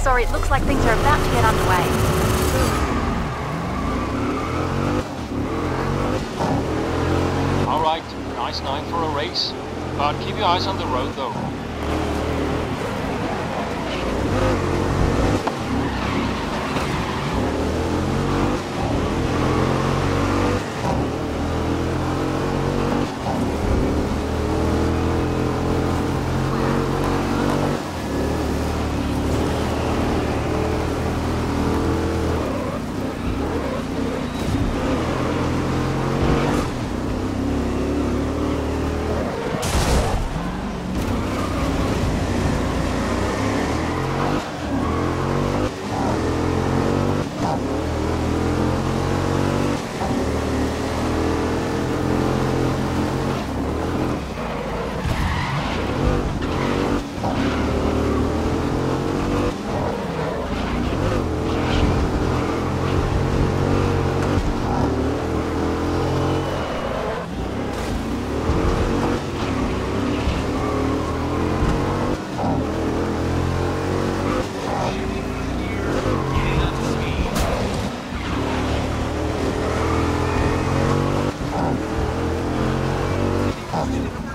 sorry, it looks like things are about to get underway. All right, nice night for a race. But keep your eyes on the road, though. talking.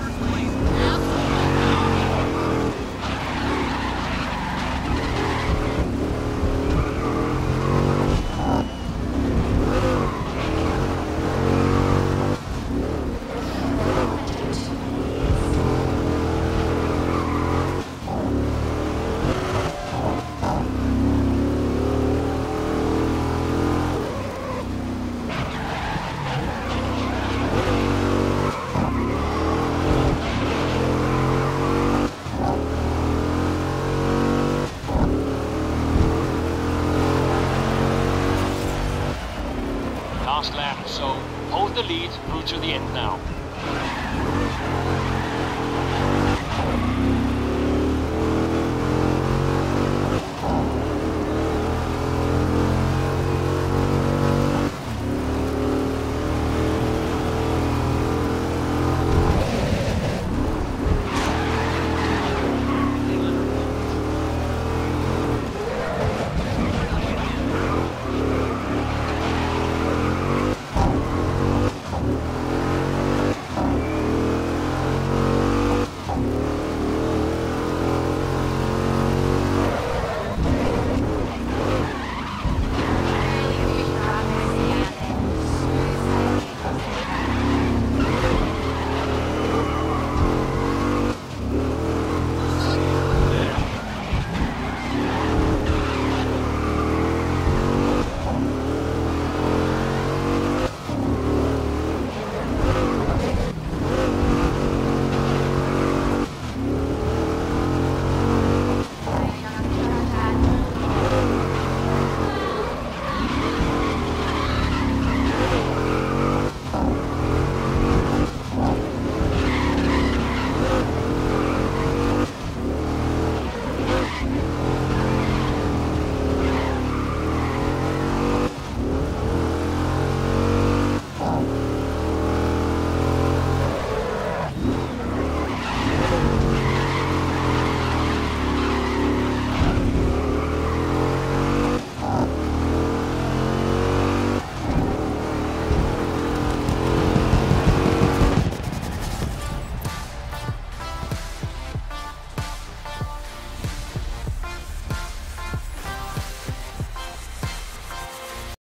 Last lap, so hold the lead through to the end now.